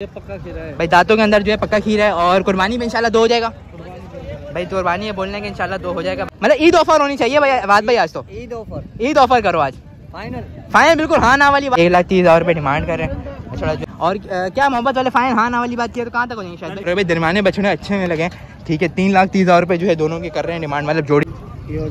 ये पक्का खीरा है। भाई दांतों के अंदर जो है पक्का खीर है और कुर्बानी में इंशाल्लाह दो हो जाएगा। भाई कुर्बानी है बोलने के इंशाल्लाह दो हो जाएगा। मतलब ईद ऑफ़र होनी चाहिए भाई बात भाई आज तो। ईद ऑफ़र। ईद ऑफ़र करो आज। फाइनल। फाइन बिल्कुल हाँ ना वाली एक लाख तीस हज़ार रुपये डिमांड कर रहे हैं। अच्छा और क्या मोहब्बत वाले फाइन हाँ ना वाली बात की तो कहाँ तक हो जाएँगे शायद? दरमियाने बछड़े अच्छे में लगे ठीक है तीन लाख तीस हज़ार रुपये जो है दोनों के कर रहे हैं डिमांड मतलब जोड़ी हो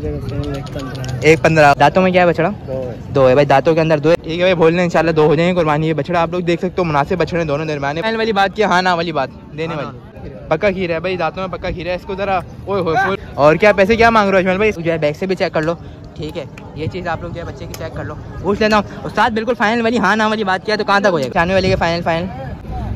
एक पंद्रह। दांतों में क्या है बछड़ा? दो है। दो है। भाई दांतों के अंदर दो है। ठीक है भाई बोलने इंशाल्लाह दो हो जाएँगे कुर्बानी ये बछड़ा। आप लोग देख सकते हो मुनासिब बछड़े दोनों दरमियाने। फाइनल वाली बात की हाँ ना वाली बात देने वाली। पक्का खीर है भाई दांतों में पक्का खीर है। इसको जरा ओए फुल और क्या पैसे क्या मांग रहे हो अजमल भाई? जो है बैग से भी चेक कर लो। ठीक है ये चीज़ आप लोग जो है बच्चे की चेक कर लो। पूछ लेना हूँ। उस्ताद बिल्कुल फाइनल वाली हाँ ना वाली बात किया तो कहाँ तक हो जाएगा? चानवे वाली के फाइनल फाइनल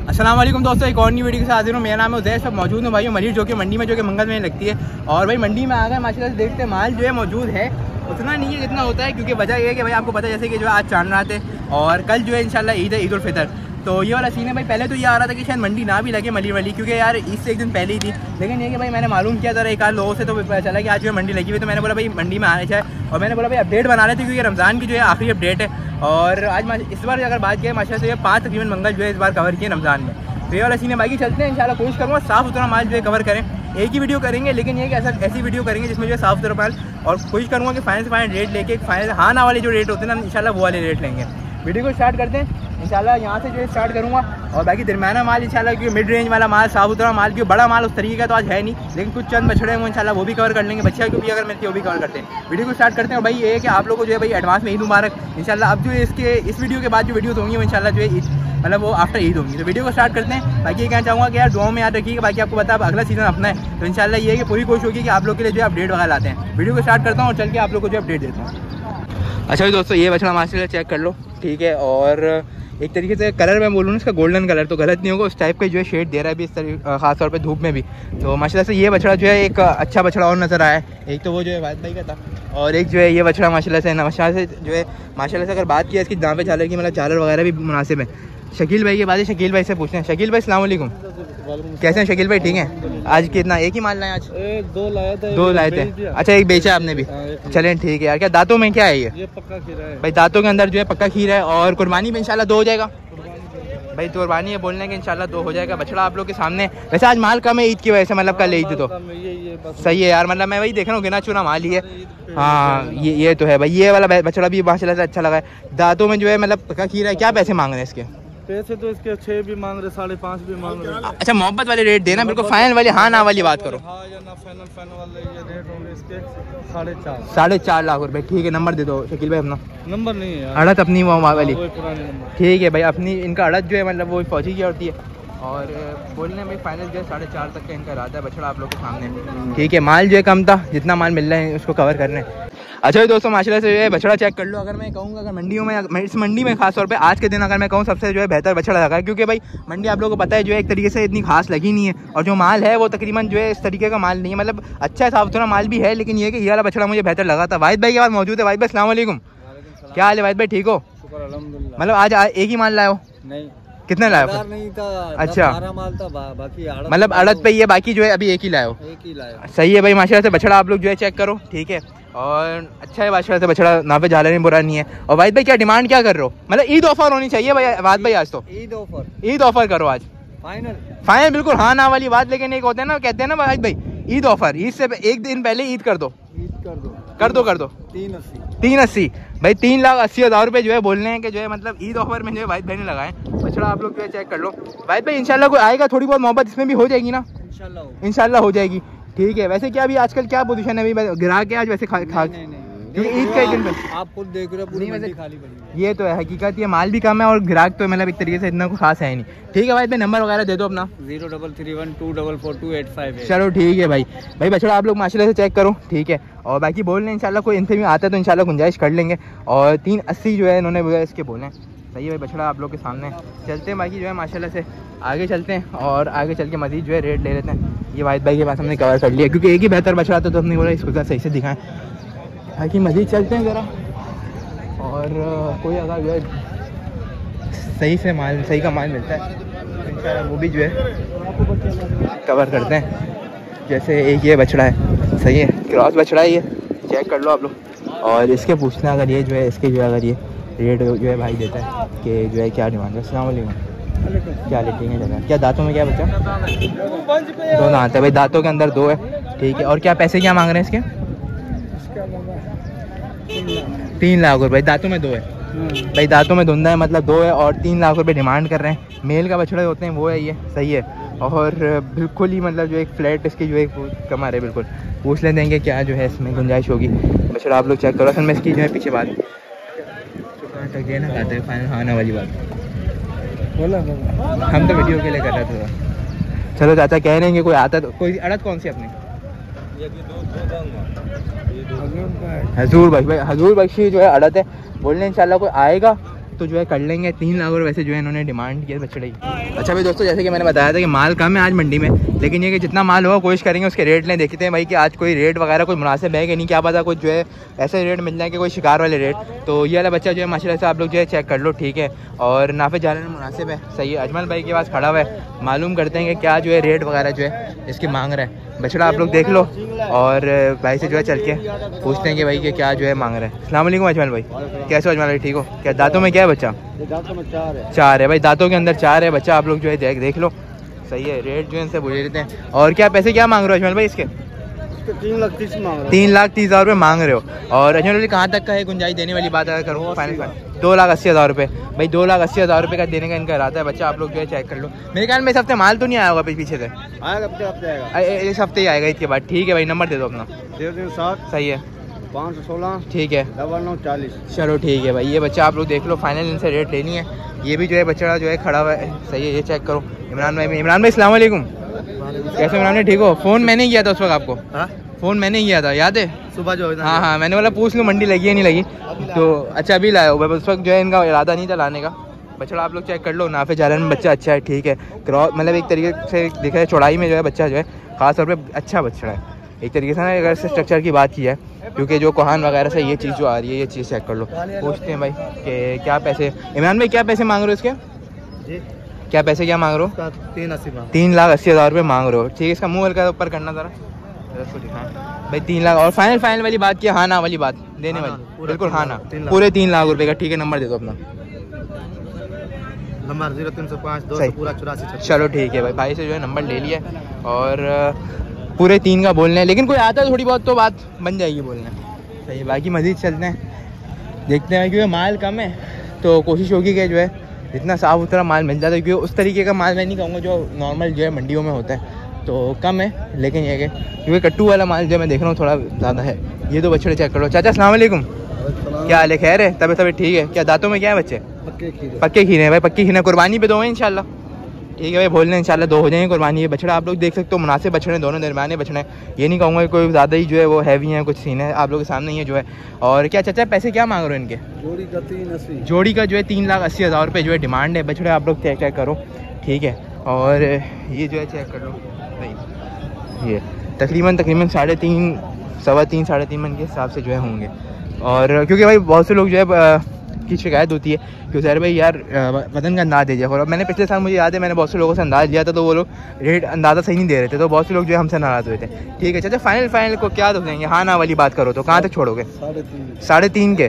वालेकुम दोस्तों, एक और नई वीडियो के साथ हाजिर हूँ। मेरा नाम है उजैर सब मौजूद हूँ भाई मरीज़ जो कि मंडी में, जो कि मंगल में लगती है। और भाई, मंडी में आ गए माशाल्लाह से देखते हैं, माल जो है मौजूद है। उतना नहीं है जितना होता है, क्योंकि वजह यह है कि भाई, आपको पता है जैसे कि जो आज चाँद रात है, और कल जो है, इंशाल्लाह, ईद है, ईद तो ये वाला सीन है भाई, पहले तो ये आ रहा था कि शायद मंडी ना भी लगे मली वाली, क्योंकि यार ईद से एक दिन पहले ही थी। लेकिन ये कि भाई, मैंने मालूम किया था एक आध लोगों से तो पता चला कि आज जो मंडी लगी हुई तो मैंने बोला, भाई, मंडी में आने चाहिए और मैंने बोला, भाई अपडेट बना रहे थे क्योंकि रमज़ान की जो है आखिरी अपडेट है। और आज इस बार अगर बात किया माशा से पाँच तकरीबन मंगल जो है इस बार कवर किए रमज़ान में। तो ये वाला सीन है, बाकी चलते हैं, इंशाल्लाह कोशिश करूँगा साफ़ सुथरा माल जो है कवर करें। एक ही वीडियो करेंगे, लेकिन ये कि ऐसा ऐसी वीडियो करेंगे जिसमें जो है साफ़ सुथरा माल। और कोशिश करूँगा कि फाइनल से फाइनल रेट लेके फाइनल हाँ ना वाले जो रेट होते हैं ना इन वो वाले रेट लेंगे। वीडियो को स्टार्ट करते हैं। इंशाल्लाह यहाँ से जो है स्टार्ट करूँगा। और बाकी दरमियाना माल इंशाल्लाह क्योंकि मिड रेंज वाला माल सुथरा माल, क्योंकि बड़ा माल उस तरीके का तो आज है नहीं। लेकिन कुछ चंद बछड़े हैं इंशाल्लाह, वो भी कवर कर लेंगे। बच्चा को भी अगर मिलती है, वो भी कवर करते हैं। वीडियो को स्टार्ट करते हैं। और भाई ये है कि आप लोगों को जो है भाई एडवांस में ईद मुबारक। इंशाल्लाह अब जो इसके, इस वीडियो के बाद जो वीडियोस होंगी, वो इंशाल्लाह जो है मतलब वो आफ्टर ईद होंगी। तो वीडियो को स्टार्ट करते हैं। बाकी ये कहना चाहूँगा कि यार दुआओं में याद रखिएगा बाकी आपको है अगला सीज़न अपना है। तो इंशाल्लाह ये है कि पूरी कोशिश होगी कि आप लोग के लिए जो है अपडेट वगैरह लाते हैं। वीडियो को स्टार्ट करता हूँ और चल के आप लोग को जो अपडेट देता हूँ। अच्छा जी दोस्तों, ये बछड़ा माशाल्लाह चेक कर लो। ठीक है, और एक तरीके से कलर मैं बोलूँ इसका गोल्डन कलर तो गलत नहीं होगा, उस टाइप का जो है शेड दे रहा है अभी इस तरीके खास तौर पे धूप में भी। तो माशाल्लाह से ये बछड़ा जो है एक अच्छा बछड़ा और नज़र आया है। एक तो वो जो है वाद भाई का था, और एक जो है ये बछड़ा माशाल्लाह से माशा से जो है, माशाल्लाह से अगर बात किया इसकी दाँव पे झालर की मतलब झालर वगैरह भी मुनासिब है। शकील भाई के बाद शकील भाई से पूछते हैं। शकील भाई सलामकुम कैसे हैं शकील भाई? ठीक है? आज कितना? एक ही माल लाए आज? दो लाया था दो लाए थे। अच्छा एक बेचा आपने भी। हाँ, चलें ठीक है। यार क्या दांतों में क्या है ये? ये पक्का खीरा है। भाई दांतों के अंदर जो है पक्का खीर है और कुर्बानी में इंशाल्लाह दो हो जाएगा। भाई कुर्बानी है बोलने के इंशाल्लाह दो हो जाएगा। बछड़ा आप लोग के सामने। वैसे आज माल कम है ईद की वजह से मतलब कल ईद तो। सही है यार मतलब मैं वही देख रहा हूँ गिना चुना माल ही है। हाँ ये ये तो है भाई ये वाला बछड़ा भी से अच्छा लगा है। दांतों में जो है मतलब पक्का खीरा है। क्या पैसे मांग रहे हैं इसके? पैसे तो इसके छह भी मांग रहे साढ़े पाँच भी मांग रहे। अच्छा मोहब्बत वाले रेट देना बिल्कुल फाइनल वाली हाँ ना वाली बात करो। हाँ या ना फाइनल फाइनल वाले ये रेट होंगे इसके साढ़े चार। साढ़े चार लाख रुपए ठीक है नंबर दे दो शकील भाई अपना। नंबर नहीं है यार। अड़त अपनी वो वाली। वही नंबर। ठीक है भाई अपनी इनका अड़द जो है मतलब वो फौजी की होती है और बोलने में फाइनल जो है साढ़े चार तक का इनका इरादा है बछड़ा आप लोग के सामने। ठीक है माल जो है कम था जितना माल मिल रहा है उसको कवर कर रहे हैं। अच्छा दोस्तों माशाल्लाह से जो है बछड़ा चेक कर लो। अगर मैं कहूँगा अगर मंडियों में इस मंडी में खास तौर पे आज के दिन अगर मैं कहूँ सबसे जो है बेहतर बछड़ा लगा। है क्योंकि भाई मंडी आप लोगों को पता है जो है एक तरीके से इतनी खास लगी नहीं है। और जो माल है वो तकरीबन जो है इस तरीके का माल नहीं है। मतलब अच्छा साफ़ सुथरा माल भी है लेकिन ये कि ये वाला बछड़ा मुझे बेहतर लगा था। वाहिद भाई के पास मौजूद है। वाहिद भाई वालेकुम। क्या हाल है? वाहिद भाई ठीक हो? मतलब आज एक ही माल लाए हो? नहीं। कितने हो नहीं था अच्छा। माल था बा, बाकी मतलब अड़द पे ये बाकी जो है अभी एक ही हो। एक ही लाया सही है भाई माशाल्लाह से बछड़ा आप लोग जो है चेक करो ठीक है? और अच्छा है माशाल्लाह से बछड़ा ना पे झाला नहीं बुरा नहीं है। और भाई भाई क्या डिमांड क्या कर रहे हो? मतलब ईद ऑफ़र होनी चाहिए भाई बात भाई आज तो। ईद ऑफ़र ईद ऑफ़र करो आज। फाइनल फाइनल बिल्कुल हाँ ना वाली बात लेकिन एक होते हैं ना कहते हैं ना भाई भाई ईद ऑफ़र ईद से एक दिन पहले ईद कर दो। कर दो। कर दो कर दो। तीन अस्सी। तीन अस्सी। भाई तीन लाख अस्सी हज़ार रुपये जो है बोलने हैं कि जो है मतलब ईद ऑफ़र में जो है वाहिद भाई ने लगाए बछड़ा आप लोग जो है चेक कर लो। वाहिद भाई इंशाल्लाह कोई आएगा थोड़ी बहुत मोहब्बत इसमें भी हो जाएगी ना? इनशाला हो। इंशाल्लाह हो जाएगी। ठीक है वैसे क्या अभी आजकल क्या पोजीशन है? अभी ग्राहक के आज वैसे खा खा नहीं ईद का दिन आप खुद देख रहे हो पूरी मंडी खाली पड़ी ये तो है हकीकत ये माल भी कम है और ग्राहक तो मतलब एक तरीके से इतना खास है नहीं। ठीक है भाई नंबर वगैरह दे दो अपना। Zero double three one two double four two eight five चलो ठीक है भाई। भाई बछड़ा आप लोग माशाल्लाह से चेक करो ठीक है? और बाकी बोल रहे हैं इंशाल्लाह कोई इनसे भी आता है तो इंशाल्लाह गुंजाइश कर लेंगे। और तीन अस्सी जो है इन्होंने इसके बोले सही है भाई बछड़ा आप लोग के सामने। चलते हैं बाकी जो है माशाल्लाह से। आगे चलते हैं और आगे चल के मजीद जो है रेट ले लेते हैं। ये वाहिद भाई के पास हमने कवर कर लिया क्योंकि एक ही बेहतर बछड़ा था तो हमने बोला इसको सही से दिखाएँ। बाकी मजीद चलते हैं ज़रा। और कोई अगर जो है सही से माल, सही का माल मिलता है। वो भी जो है कवर करते हैं। जैसे एक ये बछड़ा है। सही है क्रॉस बछड़ा है ये। चेक कर लो आप लोग। और इसके पूछना अगर ये जो है, इसके जो है अगर ये रेट जो है भाई देता है कि जो है क्या डिमांड है। वालेकुम। क्या हाल है ठीक क्या दांतों में क्या बच्चा दो दांत है भाई, दांतों के अंदर दो है। ठीक है, और क्या पैसे क्या मांग रहे हैं इसका बाबा तीन लाख तीन लाख रुपए। दांतों में दो है। हाँ। भाई दांतों में धुंधा है मतलब दो है और तीन लाख रुपए डिमांड कर रहे हैं। मेल का बछड़ा होते हैं वो है ये सही है। और बिल्कुल ही मतलब जो एक फ्लैट इसकी जो एक कमा रहे बिल्कुल। पूछ ले देंगे क्या जो है इसमें गुंजाइश होगी। बछड़ा आप लोग चेक करो। असल में इसकी जो है पीछे बात। खाते फाइनल खाने वाली बात। बोला हम तो वीडियो के लिए कर रहे थे। चलो चाचा कह रहे हैं कि कोई आता तो कोई अड़त कौन सी अपनी? हजूर भाई भाई, हजूर बख्शी जो है अड़त है। बोलने इंशाल्लाह कोई आएगा तो जो है कर लेंगे। तीन लाख और वैसे जो है इन्होंने डिमांड किया बछड़े अच्छा भाई दोस्तों, जैसे कि मैंने बताया था कि माल कम है आज मंडी में। लेकिन ये कि जितना माल होगा कोशिश करेंगे उसके रेट लें। देखते हैं भाई कि आज कोई रेट वगैरह कोई मुनासिब है कि नहीं क्या पता कुछ जो है ऐसे रेट मिल जाए कि कोई शिकार वाले रेट तो ये वाला बच्चा जो है माशा से आप लोग जो है चेक कर लो ठीक है? और नाफे जाने में मुनासिब है सही है। अजमल भाई के पास खड़ा हुआ है। मालूम करते हैं कि क्या जो है रेट वगैरह जो है इसकी मांग रहा है। बछड़ा आप लोग देख लो और भाई से जो है चल के पूछते हैं कि भाई कि क्या जो है मांग रहा है। वालेकुम अजमल भाई। कैसे हो अजमल भाई ठीक हो? क्या दांतों में क्या है बच्चा? चार है। चार है। भाई दांतों के अंदर चार है। बच्चा आप लोग जो है देख लो। सही है रेट जो है इनसे पूछ लेते हैं। और क्या पैसे क्या मांग रहे हो अजमल भाई इसके? तीन लाख तीस मांग रहा तीन लाख तीस हज़ार रुपये मांग रहे हो। और अजमल भाई कहाँ तक का है गुंजाइश देने वाली बात अगर करूँ फाइनल दो लाख अस्सी हज़ार रुपये भाई दो लाख अस्सी हज़ार रुपये का देने का इनका इरादा है बच्चा आप लोग जो है चेक कर लो। मेरे ख्याल में इस हफ़्ते माल तो नहीं आया होगा पीछे से? आएगा इस हफ़्ते ही आएगा इसके बाद। ठीक है भाई नंबर दे दो अपना। सही है। पाँच सौ सोलह ठीक है। डबल नौ चालीस। चलो ठीक है भाई ये बच्चा आप लोग देख लो फाइनल इनसे रेट लेनी है। ये भी जो है बच्चा जो है खड़ा हुआ है। सही है ये चेक करो। इमरान भाई इमरान भाई सलाम वालेकुम। कैसे इमरान भाई ठीक हो? फ़ोन मैंने ही किया था उस वक्त आपको। हाँ? फ़ोन मैंने ही किया था याद है? सुबह जो है हाँ हाँ मैंने बोला पूछ लो मंडी लगी है नहीं लगी। तो अच्छा अभी लाया हो। उस वक्त जो है इनका इरादा नहीं था लाने का। बछड़ा आप लोग चेक कर लो नाफे चालन में बच्चा अच्छा है ठीक है। क्रॉस मतलब एक तरीके से देखा जाए चौड़ाई में जो है बच्चा जो है खास तौर पे अच्छा बछड़ा है। एक तरीके से ना अगर स्ट्रक्चर की बात की है क्योंकि जो कोहान वगैरह से ये चीज़ जो आ रही है ये चीज़ चेक कर लो। पूछते हैं भाई कि क्या पैसे इमरान भाई क्या पैसे मांग रहे हो इसके? क्या पैसे क्या मांग रहे हो? तीन अस्सी तीन लाख अस्सी हज़ार रुपये मांग रहे हो। ठीक है इसका मुँह हल्का ऊपर करना ज़रा। भाई तीन लाख और फाइनल फाइनल वाली बात की हाँ ना वाली बात। देने हाँ वाली। बिल्कुल तीन हाँ ना पूरे तीन लाख रुपए का ठीक है नंबर दे दो अपना। नंबर ज़ीरो तीन सौ पाँच दो पूरा चौरासी चलो ठीक है भाई। भाई से जो है नंबर ले लिया और पूरे तीन का बोलना है लेकिन कोई आता है थोड़ी बहुत तो बात बन जाएगी बोलना। सही है बाकी मज़ीद चलते हैं। देखते हैं क्योंकि माल कम है तो कोशिश होगी कि जो है जितना साफ़ सुथरा माल मिल जाता है क्योंकि उस तरीके का माल मैं नहीं कहूँगा जो नॉर्मल जो है मंडियों में होता है। तो कम है लेकिन ये क्योंकि कट्टू वाला माल जो मैं देख रहा हूँ थोड़ा ज़्यादा है। ये तो बछड़े चेक करो। चाचा वालेकुम। क्या हाल है? खैर है? तबीयत तबीयत ठीक है? क्या दांतों में क्या है बच्चे? पक्के खीरे। पक्के खीरे हैं भाई पक्के खीरे कुर्बानी पे दो हैं इंशाल्लाह। ठीक है भाई बोल रहे हैं इंशाल्लाह दो हो जाएँगे कुर्बानी ये बछड़ा। आप लोग देख सकते हो मुनासिब बछड़े दोनों दरमियाने बछड़े। हैं। ये नहीं कहूँगा कोई ज़्यादा ही जो है वो हैवी है कुछ सीन है आप लोग के सामने ही है जो है। और क्या चाचा पैसे क्या मांग रहे हो इनके? जोड़ी का तीन अस्सी। जोड़ी का जो है तीन लाख अस्सी हज़ार रुपये जो है डिमांड है बछड़े आप लोग चेक चेक करो? ठीक है। और ये जो है चेक कर लो। भाई ये तकरीबन तकरीबन साढ़े तीन सवा तीन साढ़े तीन मन के हिसाब से जो है होंगे। और क्योंकि भाई बहुत से लोग जो है की शिकायत होती है कि सर भाई यार वज़न का अंदाज दीजिए और मैंने पिछले साल मुझे याद है मैंने बहुत से लोगों से अंदाज लिया था तो वो लोग रेट अंदाज़ा सही नहीं दे रहे थे तो बहुत से लोग जो है हमसे नाराज़ हुए थे। ठीक है चाचा फाइनल फाइनल को क्या दो देंगे हाँ ना वाली बात करो तो कहाँ तक छोड़ोगे? साढ़े तीन के।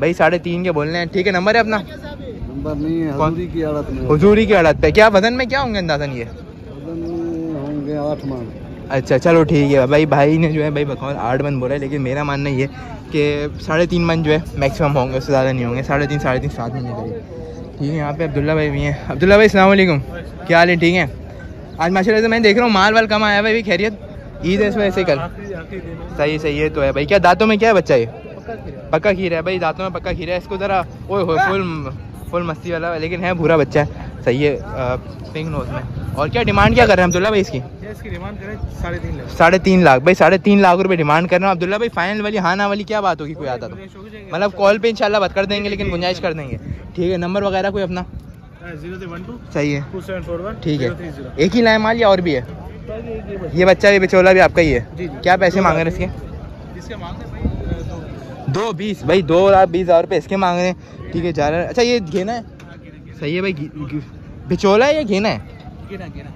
भाई साढ़े तीन के बोलने हैं। ठीक है नंबर है अपना? नंबर नहीं है हजूरी की आड़त में। हजूरी की अड़त पे। क्या वज़न में क्या होंगे अंदाजन ये? होंगे आठ मान। अच्छा चलो ठीक है भाई भाई ने जो है भाई बकौल आठ मन बोला है लेकिन मेरा मानना ये कि साढ़े तीन मन जो है मैक्सिमम होंगे उससे ज़्यादा नहीं होंगे। साढ़े तीन साढ़े तीन सात महीने करीब। ठीक है यहाँ पे अब्दुल्ला भाई भी हैं। अब्दुल्ला भाई अस्सलाम क्या हाल है? ठीक है? आज माशाल्लाह से मैं देख रहा हूँ माल वाल कम आया है भाई खैरियत। ईद है इस वजह से कल। सही सही है तो है भाई। क्या दांतों में क्या है बच्चा ये? पक्का खीरा है भाई दांतों में पक्का खीरा है। इसको ज़रा ओए हो। फुल फुल मस्ती वाला लेकिन है भूरा बच्चा है। सही है पिंक नोज़ में। और क्या डिमांड क्या कर रहे हैं अब्दुल्ला भाई इसकी? इसकी डिमांड करें साढ़े तीन लाख। साढ़े तीन लाख। भाई साढ़े तीन लाख रुपए डिमांड कर रहे हैं। अब्दुल्ला भाई फाइनल वाली हाँ ना वाली क्या बात होगी? कोई आता तो। मतलब कॉल पे इंशाल्लाह बात कर देंगे लेकिन गुंजाइश कर देंगे। ठीक है नंबर वगैरह कोई अपना? टू सही है। ठीक है। एक ही लाए माल या और भी है? ये बच्चा भी बिचौला भी आपका ही है। क्या पैसे मांग रहे हैं इसके? दो। बीस। भाई दो लाख बीस हज़ार रुपये इसके मांग रहे हैं। ठीक है जा रहा है। अच्छा ये घेना है। सही है भाई बिचौला है या घेना है?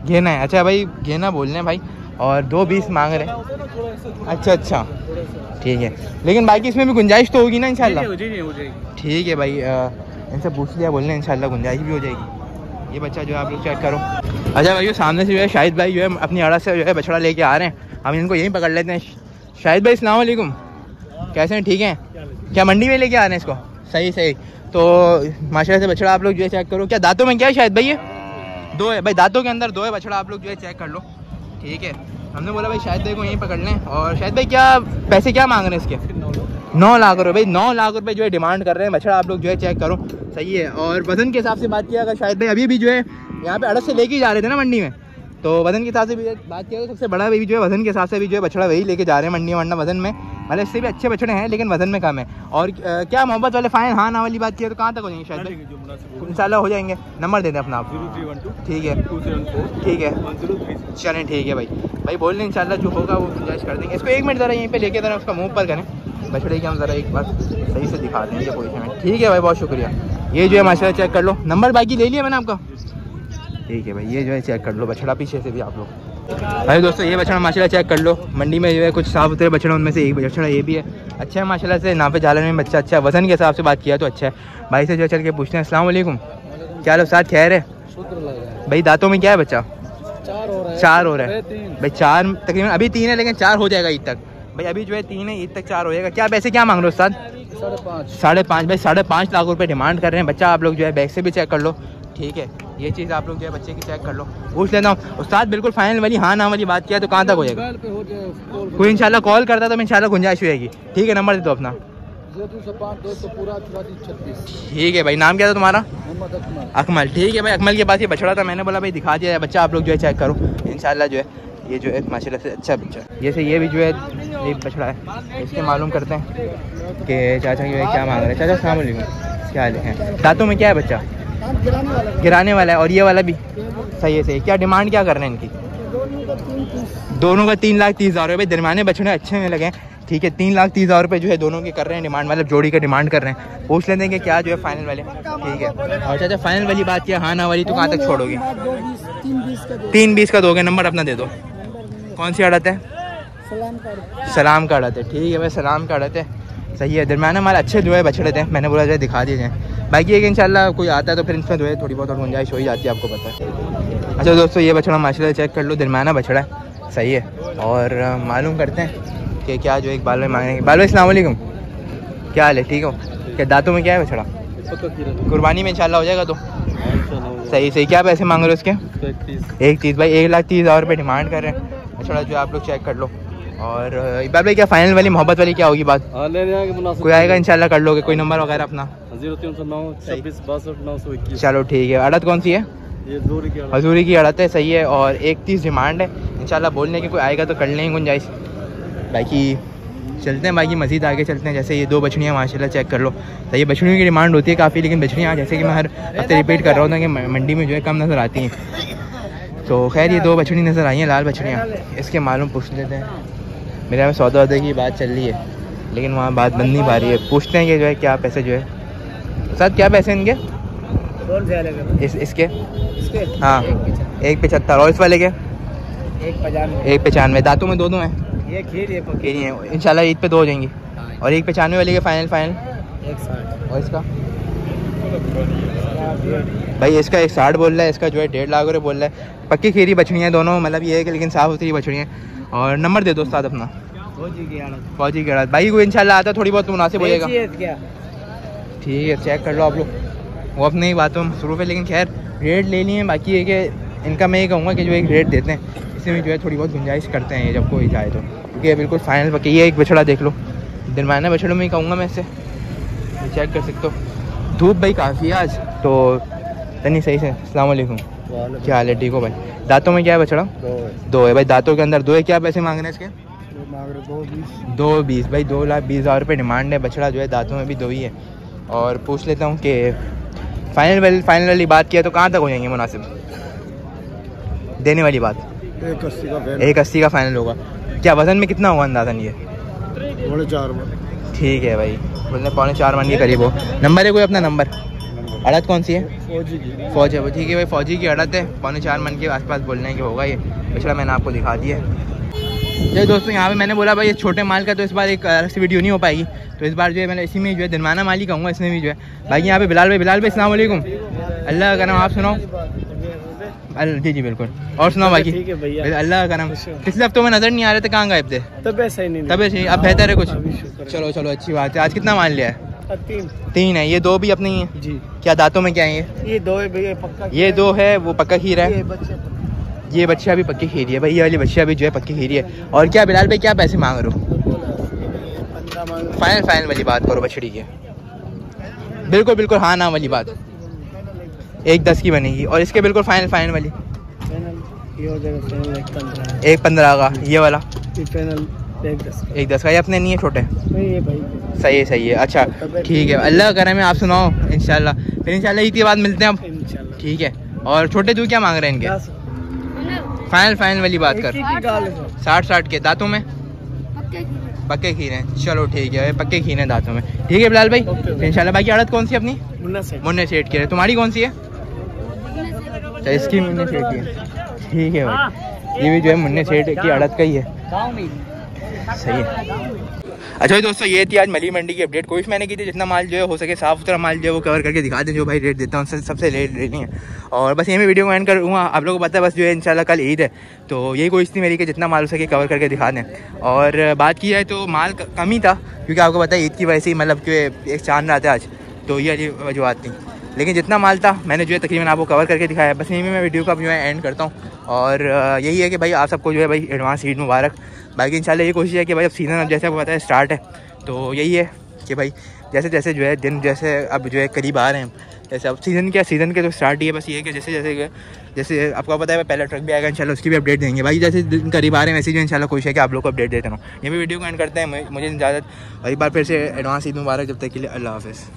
घेना है। अच्छा भाई घेना बोल रहे हैं भाई। और दो बीस मांग रहे हैं। अच्छा अच्छा। ठीक है। लेकिन बाकी इसमें भी गुंजाइश तो होगी ना हो जाएगी ठीक है भाई इनसे पूछ लिया बोलने इनशाला गुंजाइश भी हो जाएगी। ये बच्चा जो है आप लोग चेक करो। अच्छा भाई सामने से जो है शाहिद भाई जो है अपनी अड़ा से जो है बछड़ा लेके आ रहे हैं। हम इनको यहीं पकड़ लेते हैं। शाहिद भाई वालेकुम। कैसे हैं? ठीक हैं? क्या मंडी में लेके आ रहे हैं इसको? सही सही। तो माशा से बछड़ा आप लोग जो है चेक करो। क्या दांतों में क्या है शायद भाई ये? दो है। भाई दांतों के अंदर दो है बछड़ा आप लोग जो है चेक कर लो। ठीक है। हमने बोला भाई शायद भाई को यहीं पकड़ लें। और शायद भाई क्या पैसे क्या मांग रहे हैं इसके? नौ लाख। रुपये भाई नौ लाख रुपये जो है डिमांड कर रहे हैं। बछड़ा आप लोग जो है चेक करो। सही है। और वज़न के हिसाब से बात किया अगर शायद भाई अभी भी जो है यहाँ पे अड़स से लेके जा रहे थे ना मंडी में तो वज़न के हिसाब से भी बात किया तो सबसे बड़ा भी जो है वज़न के हिसाब से भी जो है बछड़ा वही लेके जा रहे हैं मंडी में वरना वज़न में मतलब इससे भी अच्छे बछड़े हैं लेकिन वज़न में कम है। और क्या मोहब्बत वाले फाइन? हाँ ना वाली बात की है तो कहाँ तक हो जाएँगे शायद? मुनासिब हो। जाएँगे। नंबर दे दें अपना आप। ठीक है। ठीक है। चलें ठीक है भाई। भाई बोल रहे इंशाल्लाह जो होगा वो गुंजाइश कर देंगे। इसको एक मिनट ज़रा यहीं पर लेके ज़रा उसका मुँह पर करें। बछड़े के हम ज़रा एक बार सही से दिखा दें ये पोजिशन में। ठीक है भाई बहुत शुक्रिया। ये जो है माशा चेक कर लो। नंबर बाकी ले लिया मैंने आपका। ठीक है भाई ये जो है चेक कर लो। बछड़ा पीछे से भी आप लोग। भाई दोस्तों ये बछड़ा माशाल्लाह चेक कर लो। मंडी में जो है कुछ साफ़ सुथरे बछड़े उनमें से एक बछड़ा ये भी है। अच्छा है माशाल्लाह से ना पे झालन में बच्चा अच्छा है। वज़न के हिसाब से बात किया तो अच्छा है। भाई से जो चल के पूछते हैं अस्सलाम वालेकुम। क्या लो साथ खैर है? भाई दांतों में क्या है बच्चा? चार हो रहा हो। भाई चार तकरीबन अभी तीन है लेकिन चार हो जाएगा ईद तक। भाई अभी जो है तीन है ईद तक चार हो जाएगा। क्या पैसे क्या मांग रहे हो उस्ताद? साढ़े पाँच। साढ़े पाँच। भाई साढ़े पाँच लाख रुपए डिमांड कर रहे हैं। बच्चा आप लोग जो है बैग से भी चेक कर लो। ठीक है ये चीज़ आप लोग जो है बच्चे की चेक कर लो। पूछ हूँ। उस्ताद बिल्कुल फाइनल वाली हाँ ना वाली बात किया तो कहाँ तक हो जाएगा? हो कोई इंशाल्लाह कॉल करता तो मैं इंशाल्लाह गुंजाइश हो जाएगी। ठीक है नंबर दे दो अपना। ठीक है भाई नाम क्या था तुम्हारा? अकमल। ठीक है भाई अकमल के पास ये बछड़ा था मैंने बोला भाई दिखा दिया है बच्चा आप लोग जो है चेक करो। इंशाल्लाह जो है ये जो है माशाल्लाह से अच्छा बच्चा जैसे ये भी जो है एक बछड़ा है इसके मालूम करते हैं कि चाचा जो है क्या मांग रहे हैं। चाचा वालेकुम क्या है? दांतों में क्या है बच्चा? गिराने वाला है। और ये वाला भी। सही है सही क्या डिमांड क्या कर रहे हैं इनकी? दोनों का तीन लाख तीस हज़ार रुपये दरमियाने बछड़े अच्छे में लगे हैं। ठीक है तीन लाख तीस हज़ार रुपये जो है दोनों के कर रहे हैं डिमांड। मतलब जोड़ी का डिमांड कर रहे हैं। पूछ लेते हैं कि क्या जो है फाइनल वाले। ठीक है। और चाचा फाइनल वाली बात किया हाँ। ना वाली तो कहाँ तक छोड़ोगे? तीन बीस का दोगे। नंबर अपना दे दो। कौन सी अड़त है? सलाम का अड़त है। ठीक है भाई सलाम का अड़त है। सही है। दरमियाना माल अच्छे जो है बछड़े थे। मैंने बोला जाए दिखा दिए जाए। बाकी एक इंशाल्लाह कोई आता है तो फिर इसमें जो है थोड़ी बहुत और गुंजाइश हो ही जाती है आपको पता है। अच्छा दोस्तों ये बछड़ा माशाल्लाह चेक कर लो दरमाना बछड़ा है। सही है। और मालूम करते हैं कि क्या जो एक बाल में मांगेंगे बाल सलामकुम क्या हाल है? ठीक हो? क्या दांतों में क्या है बछड़ा? कुर्बानी में इंशाल्लाह हो जाएगा तो? सही सही। क्या पैसे मांग रहे हो उसके? एक चीज़ भाई एक लाख तीस हज़ार रुपये डिमांड कर रहे हैं। बछड़ा जो आप लोग चेक कर लो। और इकबाल भाई क्या फाइनल वाली मोहब्बत वाली क्या होगी बात? कोई आएगा इंशाल्लाह कर लोगे कोई नंबर वगैरह अपना? चलो ठीक है। अड़त कौन सी है? हजूरी की अड़त है सही है। और एक तीस डिमांड है। इंशाल्लाह बोलने की कोई आएगा तो कर लेंगे गुंजाइश। बाकी चलते हैं बाकी मज़ीद आगे चलते हैं। जैसे ये दो बछड़ियाँ माशाल्लाह चेक कर लो। तो ये बछड़ियों की डिमांड होती है काफ़ी लेकिन बछड़ियाँ जैसे कि मैं हर हफ़्ते रिपीट कर रहा हूँ कि मंडी में जो है कम नज़र आती हैं। तो खैर ये दो बछड़ी नज़र आई हैं लाल बछड़ियाँ। इसके मालूम पूछ लेते हैं। मेरे यहाँ सौदा वौदे की बात चल रही है लेकिन वहाँ बात बन नहीं पा रही है। पूछते हैं कि जो है क्या पैसे जो है। सर क्या पैसे इनके? कौन से इस इसके? इसके? हाँ। एक पचहत्तर। और इस वाले के? एक पचानवे। एक पचानवे। दांतों में दो दो हैं? ये खीर ये नहीं है इंशाल्लाह ईद पे दो हो जाएँगी। और एक पचानवे वाले के फाइनल फाइनल एक साठ। और इसका? भाई इसका एक साठ बोल रहा है इसका जो है डेढ़ लाख रुपये बोल रहा है। पक्की खीरी बछड़ियाँ दोनों मतलब ये है कि लेकिन साफ़ सुथरी बछड़ियाँ और नंबर दे दो उस्ताद अपना। फौजी की आड़त भाई को इंशाल्लाह आता थोड़ी बहुत मुनासिब हो जाएगा। क्या? ठीक है चेक कर लो आप लोग। वो अपनी ही बातों में मसरूफ़ है लेकिन खैर रेट ले लिए बाकी ये कि इनका मैं ये कहूँगा कि जो एक रेट देते हैं इसमें जो है थोड़ी बहुत गुंजाइश करते हैं ये जब कोई जाए तो। क्योंकि बिल्कुल फाइनल पक्की ये एक बछड़ा देख लो। दरमियाना बछड़ों में ही कहूँगा मैं इससे चेक कर सकते हो। धूप भाई काफ़ी है आज तो तनी सही से वालेकुम। क्या हाल है ठीक हो भाई? दांतों में क्या है बछड़ा? दो है। भाई दांतों के अंदर दो है क्या पैसे मांग रहे हैं इसके? दो बीस। दो बीस भाई दो लाख बीस हज़ार रुपये डिमांड है बछड़ा जो है दांतों में भी दो ही है। और पूछ लेता हूँ कि फाइनल वाली फाइनल वाली बात किया तो कहाँ तक हो जाएँगे मुनासिब? देने वाली बात। एक अस्सी का एक अस्सी का फाइनल होगा। क्या वज़न में कितना हुआ अंदाजन ये? ठीक है भाई। बोलने पौने चार मन के करीब हो। नंबर है कोई अपना नंबर? अड़त कौन सी है? फौजी की। फौज है वो ठीक है भाई फौजी की अड़त है। पौने चार मन के आसपास बोलने की होगा ये। पिछड़ा मैंने आपको दिखा दिया। है जय दोस्तों यहाँ पे मैंने बोला भाई ये छोटे माल का तो इस बार एक अलग से वीडियो नहीं हो पाएगी। तो इस बार जो है मैंने इसी में जो है दिनमाना माल कहूँगा इसमें भी जो है। बाकी यहाँ पे बिलाल भाई बिलाल भाई सलाम वालेकुम। अल्लाह का नाम आप सुनाओ। जी जी बिल्कुल। और सुनाओ बाकी ठीक है भैया। अल्लाह का नाम। अच्छा। पिछले हफ्तों में नज़र नहीं आ रहे थे कहाँ गए थे? तब ऐसा ही नहीं तबे सही अब बेहतर है कुछ। चलो चलो अच्छी बात है। आज कितना माल लिया है? तीन। तीन है। ये दो भी अपने ही? है जी। क्या दांतों में क्या है ये? ये दो है भैया पक्का ये दो है वो पक्का खीरा है? ये बच्चे बच्चा भी पक्की खीरी है भाई ये वाली बच्चा भी जो है पक्की खीरी है और क्या बिलाल भाई क्या पैसे मांग रहे हो। फाइनल फाइनल वाली बात करो बछड़ी की। बिल्कुल बिल्कुल हाँ ना वाली बात। एक दस की बनेगी और इसके बिल्कुल फाइनल फाइनल वाली। ये हो जाएगा पैनल एक पंद्रह। का ये वाला। पैनल एक दस का। एक दस का ये अपने नहीं है छोटे। नहीं ये भाई। सही है सही है। अच्छा ठीक है। अल्लाह करे मैं आप सुनाओ इंशाल्लाह। फिर इंशाल्लाह ईद के बाद मिलते हैं अब। ठीक है। और छोटे तू क्या मांग रहे हैं इनके? फाइनल फाइनल वाली बात कर। साठ साठ के। दांतों में? पक्के खीरे हैं। चलो ठीक है पक्के खीरे हैं दांतों में। ठीक है बिलाल भाई इंशाल्लाह। बाकी आड़त कौन सी अपनी? मुन्ना सेठ। की। है तुम्हारी कौन सी है? अच्छा इसकी मुन्ने सेठ की है। ठीक है भाई। ये भी जो है मुन्ने सेठ की आड़त का ही है। सही है। अच्छा भाई दोस्तों, ये थी आज मली मंडी की अपडेट कोशिश मैंने की थी, जितना माल जो है हो सके साफ़ सुथरा माल जो है वो कवर करके दिखा दें, जो भाई रेट देता हूँ, सबसे रेट लेनी है। और बस ये मैं वीडियो को एंड करूँगा। आप लोगों को पता है, बस जो है इंशाल्लाह कल ईद है। तो यही कोशिश थी मेरी कि जितना माल हो सके कवर करके दिखा दें। और बात की जाए तो माल कम ही था, क्योंकि आपको पता है ईद की वजह से मतलब कि एक चाँद रहा था आज। तो ये वाली वजूहत थी। लेकिन जितना माल था, मैंने जो है तकरीबन आपको कवर करके दिखाया। बस यहीं में वीडियो का जो है एंड करता हूँ। और यही है कि भाई आप सबको जो है भाई एडवांस ईद मुबारक। बाकी इंशाल्लाह ये कोशिश है कि भाई अब सीज़न अब जैसे आपको पता है स्टार्ट है। तो यही है कि भाई जैसे जैसे जो है दिन जैसे अब जो है करीब आ रहे हैं। जैसे अब सीज़न क्या सीज़न के तो स्टार्ट ही है। बस ये है कि जैसे जैसे जैसे आपको पता है पहला ट्रक भी आएगा, इंशाल्लाह उसकी भी अपडेट देंगे। भाई जैसे दिन करीब आ रहे हैं, वैसे जो इंशाल्लाह कोशिश है कि आप लोग को अपडेट देते रहूँ। ये भी वीडियो को एंड करते हैं। मुझे इजाज़त। और एक बार फिर से एडवांस ईद मुबारक जब तक के लिए अल्लाह हाफिज़।